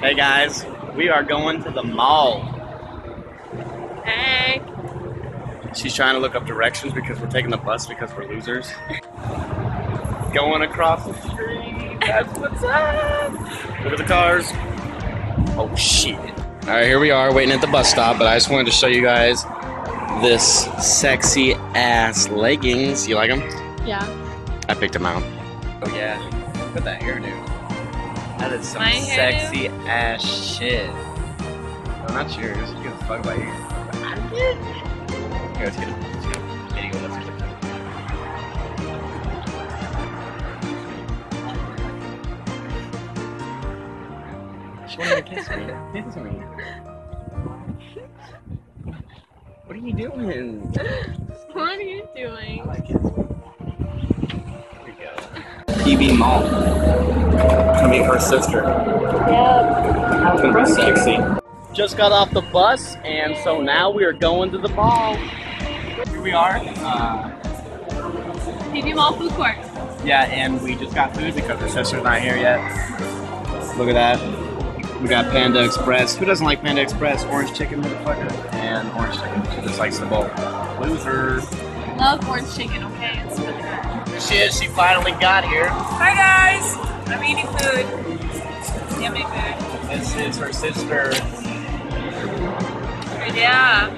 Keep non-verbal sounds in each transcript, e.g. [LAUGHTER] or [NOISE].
Hey guys, we are going to the mall. Hey. She's trying to look up directions because we're taking the bus because we're losers. going across the street. That's what's up. Look at the cars. Oh shit. All right, here we are waiting at the bus stop, but I just wanted to show you guys this sexy ass leggings. You like them? Yeah. I picked them out. Oh yeah, look at that hairdo. That is some My hairdo? sexy ass shit. No, not yours. You give a fuck about yours. Here, let's get a, let's get a video. Let's click it. She wanted to kiss me. [LAUGHS] Kiss me. What are you doing? What are you doing? I like it. Here we go. PB Mall. Gonna her sister. Yeah. It's gonna be sexy. Just got off the bus, and so now we are going to the mall. Here we are. Uh, PB Mall food court. yeah, and we just got food because her sister's not here yet. Look at that. We got Panda Express. Who doesn't like Panda Express? Orange chicken, motherfucker. And orange chicken. She just likes the bowl. Loser. Love orange chicken, okay? It's really good. Here she is. She finally got here. Hi guys! I'm eating food. Yummy food. This is her sister, Yeah.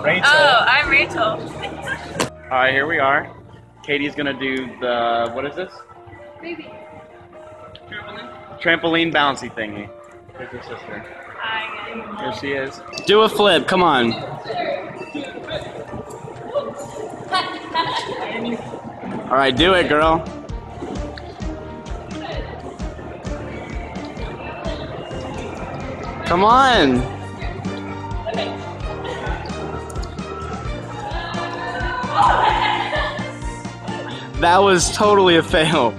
Rachel. Oh, I'm Rachel. [LAUGHS] All right, here we are. Katie's gonna do the what is this? Baby. Trampoline Trampoline bouncy thingy. Here's your sister. Hi. Here she is. Do a flip. Come on. [LAUGHS] All right, do it, girl. Come on. That was totally a fail.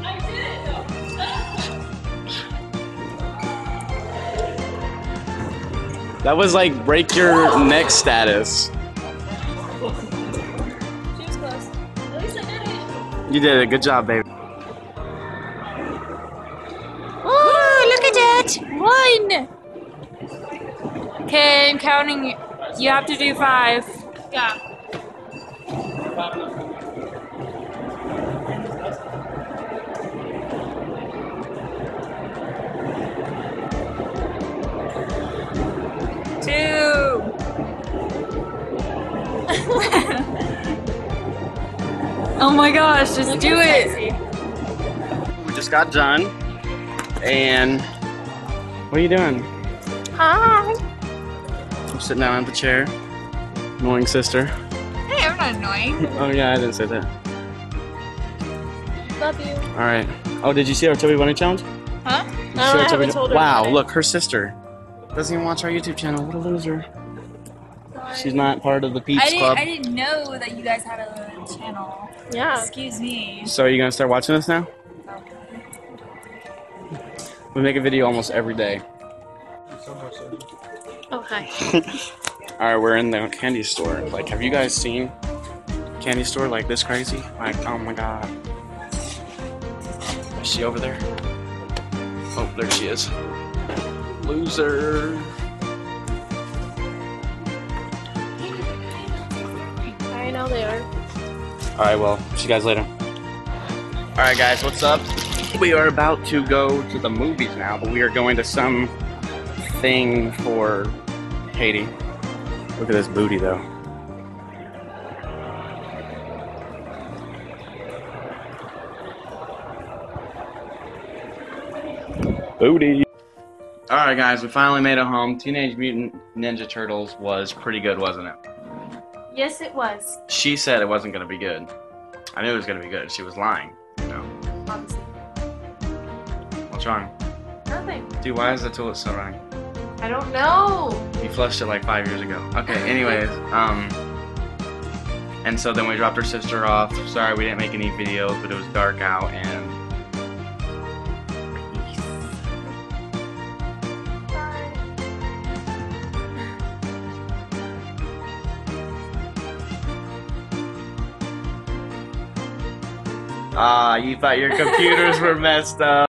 That was like break your neck status. You did it. Good job, baby. Oh, look at that! One! Okay, I'm counting. You have to do five. Yeah. Two. [LAUGHS] oh my gosh, just do it. We just got done. And what are you doing? Hi. I'm sitting down at the chair. Annoying sister. Hey, I'm not annoying. [LAUGHS] Oh yeah, I didn't say that. Love you. All right. Oh, did you see our Chubby Bunny challenge? Huh? No, I haven't Chubby- told her Wow, about it. look, her sister doesn't even watch our YouTube channel. What a loser. She's not part of the Peeps I didn't, Club. I didn't know that you guys had a channel. Yeah. Excuse me. So are you gonna start watching us now? Okay. We make a video almost every day. Oh, hi. [LAUGHS] All right, we're in the candy store. Like, have you guys seen candy store like this crazy? Like, oh my god. Is she over there? Oh, there she is. Loser. I know they are. All right, well, see you guys later. All right, guys, what's up? We are about to go to the movies now, but we are going to some thing for Katie. Look at this booty, though. Booty. All right, guys, we finally made it home. Teenage Mutant Ninja Turtles was pretty good, wasn't it? Yes, it was. She said it wasn't going to be good. I knew it was going to be good. She was lying. You know. Obviously. What's wrong? Nothing. Dude, why is the toilet so running? I don't know. You flushed it like five years ago. Okay, anyways, um, and so then we dropped her sister off. Sorry we didn't make any videos, but it was dark out and. Ah, you thought your computers were messed up.